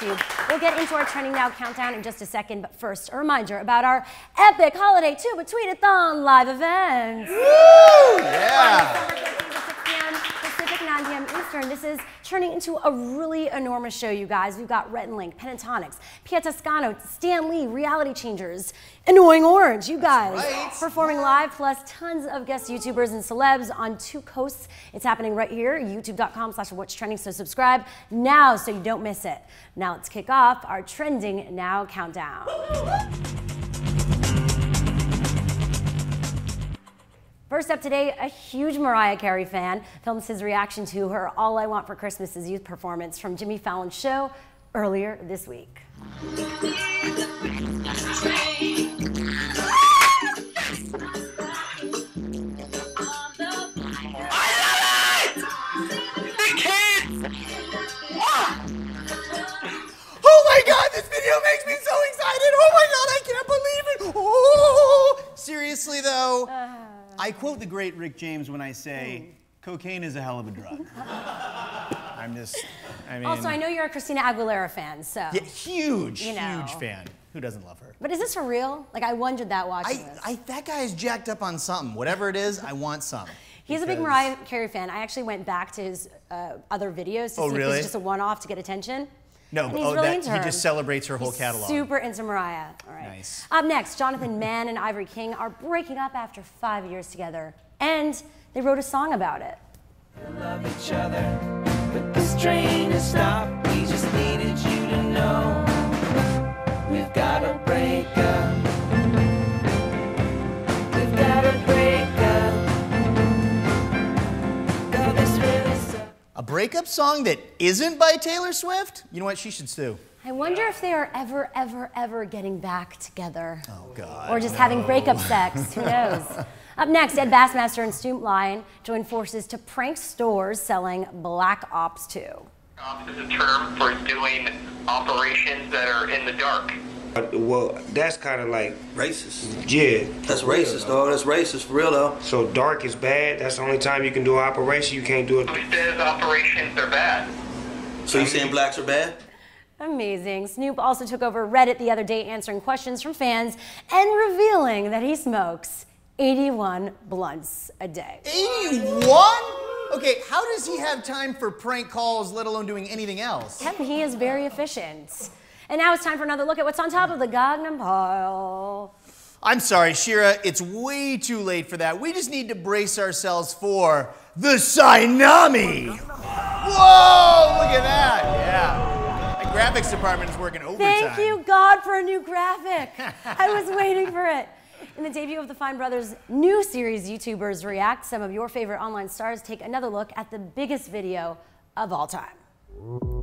YouTube. We'll get into our Trending Now countdown in just a second, but first, a reminder about our epic holiday Tuba Tweetathon live events. Woo! Yeah. Pacific, 9 p.m. Eastern. This is turning into a really enormous show, you guys. We've got Rhett and Link, Pentatonix, Pia Toscano, Stan Lee, Reality Changers, Annoying Orange, you guys. right. Performing live, plus tons of guest YouTubers and celebs on two coasts. It's happening right here, youtube.com slash what's trending, so subscribe now so you don't miss it. Now let's kick off our Trending Now countdown. First up today, a huge Mariah Carey fan films his reaction to her All I Want for Christmas Is You performance from Jimmy Fallon's show earlier this week. I love it! I can't. Oh my god, this video makes me so excited. Oh my god, I can't believe it. Oh. Seriously though, uh, I quote the great Rick James when I say, cocaine is a hell of a drug. I'm just, I mean, Also, I know you're a Christina Aguilera fan, so. yeah, huge, You know. huge fan. Who doesn't love her? But is this for real? Like, I wondered that watching I, this. I, that guy is jacked up on something. Whatever it is, I want some. He's a big Mariah Carey fan. I actually went back to his uh, other videos to Oh, see if really? it's just a one-off to get attention. No, And but- he's oh, really that- into he just celebrates her whole He's catalog. Super into Mariah. All right. Nice. Up next, Jonathan Mann and Ivory King are breaking up after five years together, and they wrote a song about it. love each other, but this train has stopped. We just needed you to know breakup song that isn't by Taylor Swift? You know what? She should sue. I wonder if they are ever, ever, ever getting back together. Oh, God. Or just having breakup sex. Who knows? Up next, Ed Bassmaster and Snoop Lion join forces to prank stores selling Black Ops 2. Um, Ops is a term for doing operations that are in the dark. Well, that's kind of like, Racist. yeah. That's racist, dog. That's racist for real, though. So dark is bad. That's the only time you can do an operation. You can't do it. Who says operations are bad? So you saying blacks are bad? Amazing. Snoop also took over Reddit the other day answering questions from fans and revealing that he smokes 81 blunts a day. 81? Okay, how does he have time for prank calls, let alone doing anything else? And he is very efficient. And now it's time for another look at what's on top of the Gangnam pile. I'm sorry, Shira, it's way too late for that. We just need to brace ourselves for the tsunami. Whoa, look at that. Yeah. The graphics department is working overtime. Thank you, God, for a new graphic. I was waiting for it. In the debut of the Fine Brothers' new series, YouTubers React, some of your favorite online stars take another look at the biggest video of all time.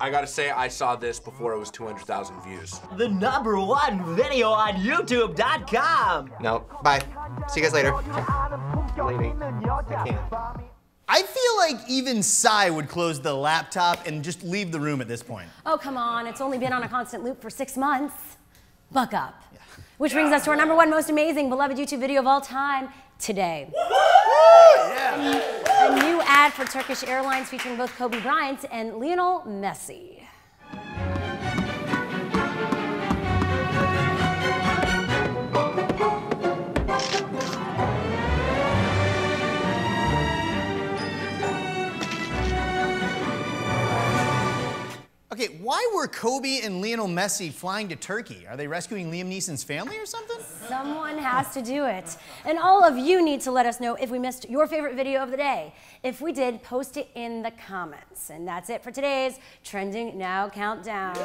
I gotta say, I saw this before it was 200,000 views. the number one video on YouTube.com. No, bye. See you guys later. Lady, I can't. I feel like even Psy would close the laptop and just leave the room at this point. Oh, come on, it's only been on a constant loop for six months. Buck up. Which brings us to our number one most amazing, beloved YouTube video of all time today. A new ad for Turkish Airlines featuring both Kobe Bryant and Lionel Messi. Okay, why were Kobe and Lionel Messi flying to Turkey? Are they rescuing Liam Neeson's family or something? Someone has to do it. And all of you need to let us know if we missed your favorite video of the day. If we did, post it in the comments. And that's it for today's Trending Now Countdown.